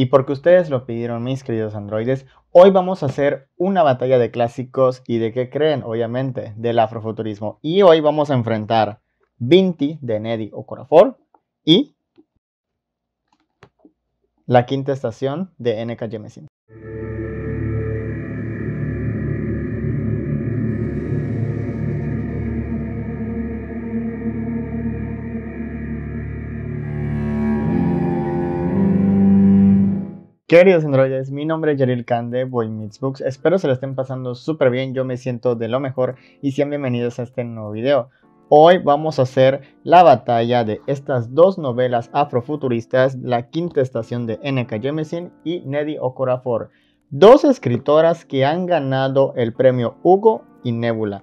Y porque ustedes lo pidieron, mis queridos androides, hoy vamos a hacer una batalla de clásicos y de qué creen, obviamente, del afrofuturismo. Y hoy vamos a enfrentar Vinti de Neddy Okorafor y la quinta estación de NK Jemisin. Queridos androides, mi nombre es Yaril Khan de Boy Meets Books. Espero se lo estén pasando súper bien. Yo me siento de lo mejor y sean bienvenidos a este nuevo video. Hoy vamos a hacer la batalla de estas dos novelas afrofuturistas, La Quinta Estación de N.K. Jemisin y Neddy Okorafor. Dos escritoras que han ganado el premio Hugo y Nebula.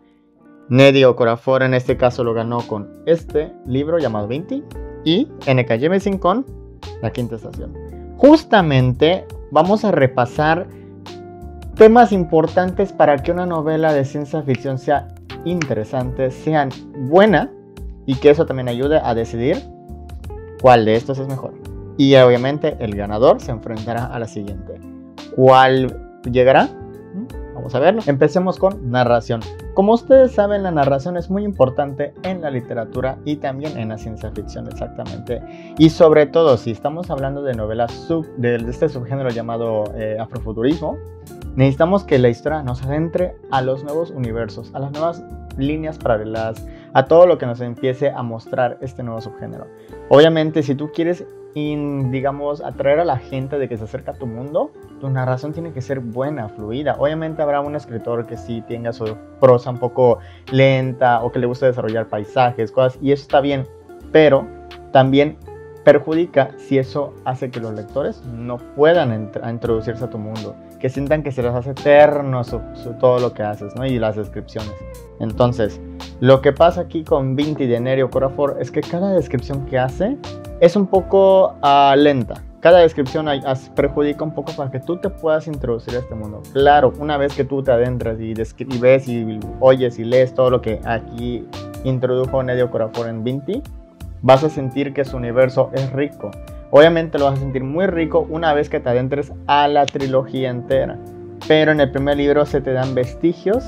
Neddy Okorafor en este caso lo ganó con este libro llamado 20 y N.K. Jemisin con La Quinta Estación. Justamente vamos a repasar temas importantes para que una novela de ciencia ficción sea interesante, sea buena y que eso también ayude a decidir cuál de estos es mejor. Y obviamente el ganador se enfrentará a la siguiente. ¿Cuál llegará? Vamos a verlo. Empecemos con narración. Como ustedes saben, la narración es muy importante en la literatura y también en la ciencia ficción, exactamente. Y sobre todo, si estamos hablando de novelas sub, de, este subgénero llamado eh, afrofuturismo, necesitamos que la historia nos adentre a los nuevos universos, a las nuevas líneas paralelas, a todo lo que nos empiece a mostrar este nuevo subgénero. Obviamente, si tú quieres digamos, atraer a la gente de que se acerca a tu mundo, tu narración tiene que ser buena, fluida. Obviamente habrá un escritor que sí tenga su prosa un poco lenta o que le guste desarrollar paisajes, cosas, y eso está bien, pero también perjudica si eso hace que los lectores no puedan introducirse a tu mundo, que sientan que se les hace eterno todo lo que haces, ¿no? Y las descripciones. Entonces, lo que pasa aquí con Vinti de Nerio Corafor es que cada descripción que hace es un poco uh, lenta. Cada descripción perjudica un poco para que tú te puedas introducir a este mundo. Claro, una vez que tú te adentras y, ves y oyes y lees todo lo que aquí introdujo Nedio Corafor en Vinti, vas a sentir que su universo es rico. Obviamente lo vas a sentir muy rico una vez que te adentres a la trilogía entera. Pero en el primer libro se te dan vestigios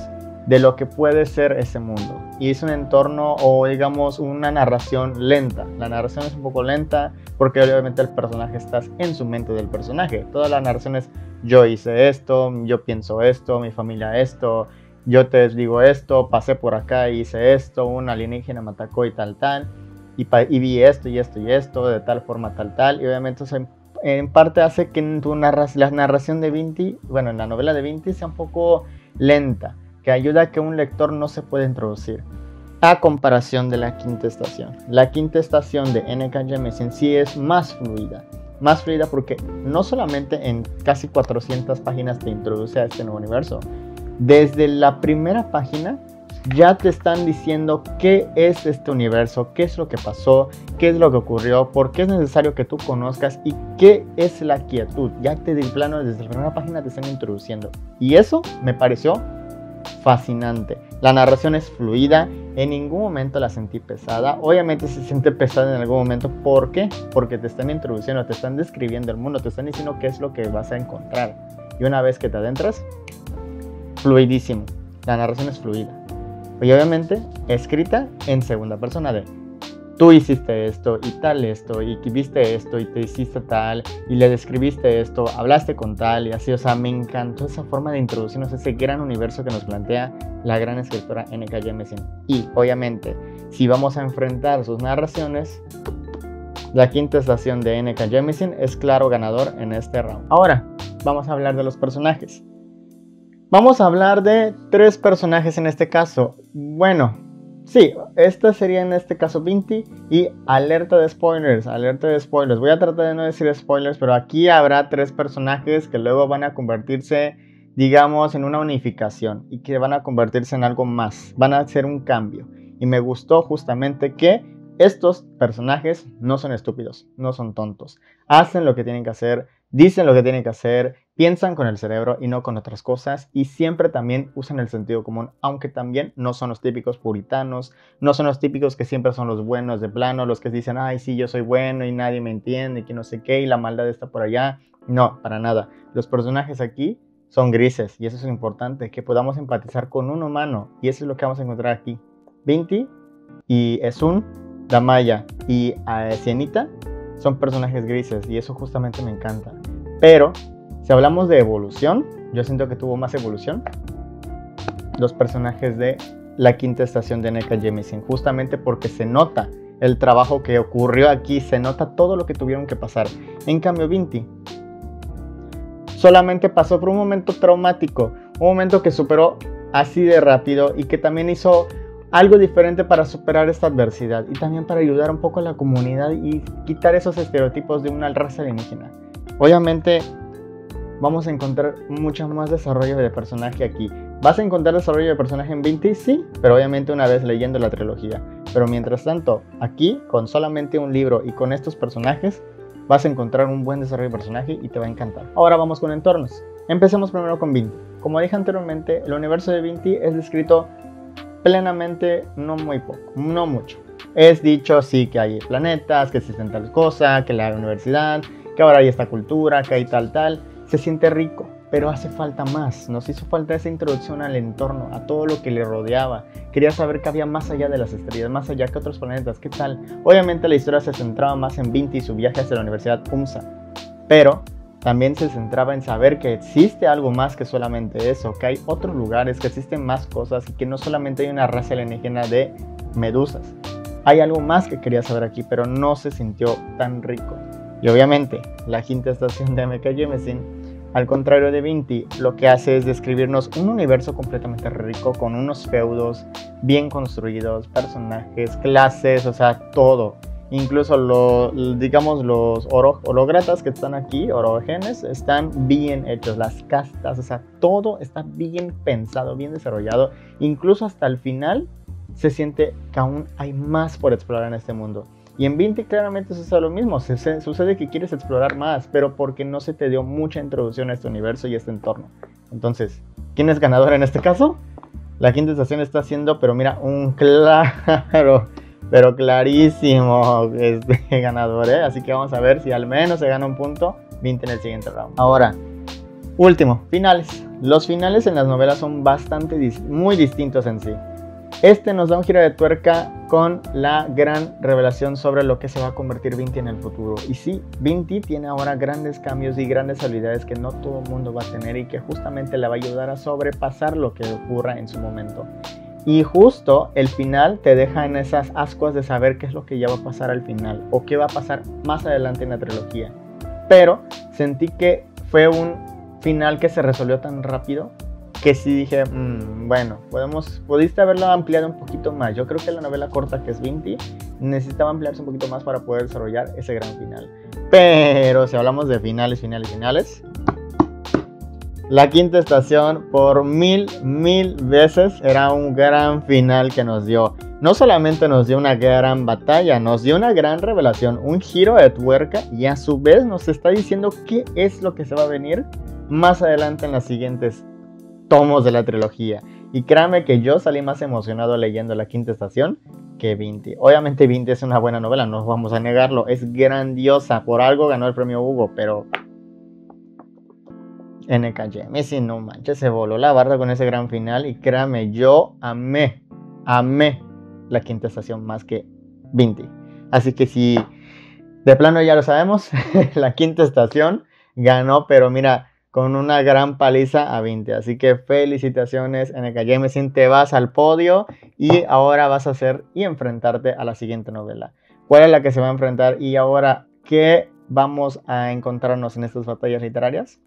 de lo que puede ser ese mundo. Y es un entorno o digamos una narración lenta. La narración es un poco lenta porque obviamente el personaje está en su mente del personaje. Toda la narración es yo hice esto, yo pienso esto, mi familia esto, yo te digo esto, pasé por acá hice esto, un alienígena me atacó y tal tal. Y, y vi esto y esto y esto de tal forma tal tal. Y obviamente eso en, parte hace que tu narras la narración de Vinti, bueno, en la novela de Vinti sea un poco lenta que ayuda a que un lector no se pueda introducir. A comparación de la quinta estación. La quinta estación de N.K. Jemisin sí es más fluida. Más fluida porque no solamente en casi 400 páginas te introduce a este nuevo universo. Desde la primera página ya te están diciendo qué es este universo, qué es lo que pasó, qué es lo que ocurrió, por qué es necesario que tú conozcas y qué es la quietud. Ya te di plano desde la primera página te están introduciendo. Y eso me pareció fascinante. La narración es fluida, en ningún momento la sentí pesada. Obviamente se siente pesada en algún momento. ¿Por qué? Porque te están introduciendo, te están describiendo el mundo, te están diciendo qué es lo que vas a encontrar. Y una vez que te adentras, fluidísimo. La narración es fluida. Y obviamente escrita en segunda persona de tú hiciste esto y tal esto y viste esto y te hiciste tal y le describiste esto, hablaste con tal y así, o sea, me encantó esa forma de introducirnos a ese gran universo que nos plantea la gran escritora N.K. Jemisin. Y obviamente, si vamos a enfrentar sus narraciones, la quinta estación de N.K. Jemisin es claro ganador en este round. Ahora, vamos a hablar de los personajes. Vamos a hablar de tres personajes en este caso. Bueno, Sí, esta sería en este caso Vinti y alerta de spoilers, alerta de spoilers. Voy a tratar de no decir spoilers, pero aquí habrá tres personajes que luego van a convertirse, digamos, en una unificación y que van a convertirse en algo más, van a hacer un cambio. Y me gustó justamente que estos personajes no son estúpidos, no son tontos. Hacen lo que tienen que hacer, dicen lo que tienen que hacer, piensan con el cerebro y no con otras cosas y siempre también usan el sentido común, aunque también no son los típicos puritanos, no son los típicos que siempre son los buenos de plano, los que dicen, ay, sí, yo soy bueno y nadie me entiende, y que no sé qué, y la maldad está por allá. No, para nada. Los personajes aquí son grises y eso es importante, que podamos empatizar con un humano y eso es lo que vamos a encontrar aquí. Vinti y Esun, Damaya y Cienita son personajes grises y eso justamente me encanta. Pero si hablamos de evolución, yo siento que tuvo más evolución los personajes de la quinta estación de Neka Jemisin, justamente porque se nota el trabajo que ocurrió aquí, se nota todo lo que tuvieron que pasar. En cambio, Vinti solamente pasó por un momento traumático, un momento que superó así de rápido y que también hizo algo diferente para superar esta adversidad y también para ayudar un poco a la comunidad y quitar esos estereotipos de una raza alienígena. Obviamente vamos a encontrar mucho más desarrollo de personaje aquí. ¿Vas a encontrar desarrollo de personaje en 20? Sí, pero obviamente una vez leyendo la trilogía. Pero mientras tanto, aquí, con solamente un libro y con estos personajes, vas a encontrar un buen desarrollo de personaje y te va a encantar. Ahora vamos con entornos. Empecemos primero con Vinti. Como dije anteriormente, el universo de Vinti es descrito plenamente, no muy poco, no mucho. Es dicho sí que hay planetas, que existen tal cosa, que la universidad, que ahora hay esta cultura, que hay tal tal, se siente rico, pero hace falta más. Nos hizo falta esa introducción al entorno, a todo lo que le rodeaba. Quería saber qué había más allá de las estrellas, más allá que otros planetas, qué tal. Obviamente la historia se centraba más en Vinti y su viaje hacia la Universidad UMSA, pero también se centraba en saber que existe algo más que solamente eso, que hay otros lugares, que existen más cosas y que no solamente hay una raza alienígena de medusas. Hay algo más que quería saber aquí, pero no se sintió tan rico. Y obviamente, la quinta estación de MK Jameson al contrario de Vinti, lo que hace es describirnos un universo completamente rico con unos feudos bien construidos, personajes, clases, o sea, todo. Incluso lo, digamos los oro, orogratas que están aquí, orogenes, están bien hechos, las castas, o sea, todo está bien pensado, bien desarrollado. Incluso hasta el final se siente que aún hay más por explorar en este mundo. Y en Vinti claramente sucede lo mismo, sucede que quieres explorar más, pero porque no se te dio mucha introducción a este universo y a este entorno. Entonces, ¿quién es ganador en este caso? La quinta estación está haciendo, pero mira, un claro, pero clarísimo este ganador, ¿eh? Así que vamos a ver si al menos se gana un punto Vinti en el siguiente round. Ahora, último, finales. Los finales en las novelas son bastante, muy distintos en sí. Este nos da un giro de tuerca con la gran revelación sobre lo que se va a convertir Vinti en el futuro. Y sí, Vinti tiene ahora grandes cambios y grandes habilidades que no todo el mundo va a tener y que justamente le va a ayudar a sobrepasar lo que ocurra en su momento. Y justo el final te deja en esas ascuas de saber qué es lo que ya va a pasar al final o qué va a pasar más adelante en la trilogía. Pero sentí que fue un final que se resolvió tan rápido que sí dije, mm, bueno, podemos, pudiste haberlo ampliado un poquito más. Yo creo que la novela corta que es Vinti necesitaba ampliarse un poquito más para poder desarrollar ese gran final. Pero si hablamos de finales, finales, finales, la quinta estación por mil, mil veces era un gran final que nos dio. No solamente nos dio una gran batalla, nos dio una gran revelación, un giro de tuerca y a su vez nos está diciendo qué es lo que se va a venir más adelante en las siguientes tomos de la trilogía. Y créanme que yo salí más emocionado leyendo La Quinta Estación que Vinti. Obviamente Vinti es una buena novela, no vamos a negarlo, es grandiosa, por algo ganó el premio Hugo, pero... NK Messi no manches, se voló la barda con ese gran final y créanme, yo amé, amé La Quinta Estación más que Vinti. Así que si de plano ya lo sabemos, La Quinta Estación ganó, pero mira, con una gran paliza a 20. Así que felicitaciones en el Jameson, te vas al podio y ahora vas a hacer y enfrentarte a la siguiente novela. ¿Cuál es la que se va a enfrentar y ahora qué vamos a encontrarnos en estas batallas literarias?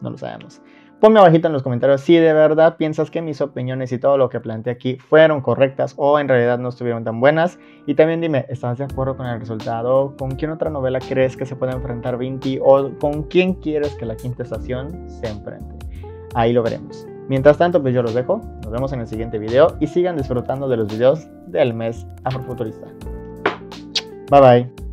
No lo sabemos. Ponme abajito en los comentarios si de verdad piensas que mis opiniones y todo lo que planteé aquí fueron correctas o en realidad no estuvieron tan buenas. Y también dime, ¿estás de acuerdo con el resultado? ¿Con quién otra novela crees que se puede enfrentar Vinti? ¿O con quién quieres que la quinta estación se enfrente? Ahí lo veremos. Mientras tanto, pues yo los dejo. Nos vemos en el siguiente video y sigan disfrutando de los videos del mes afrofuturista. Bye bye.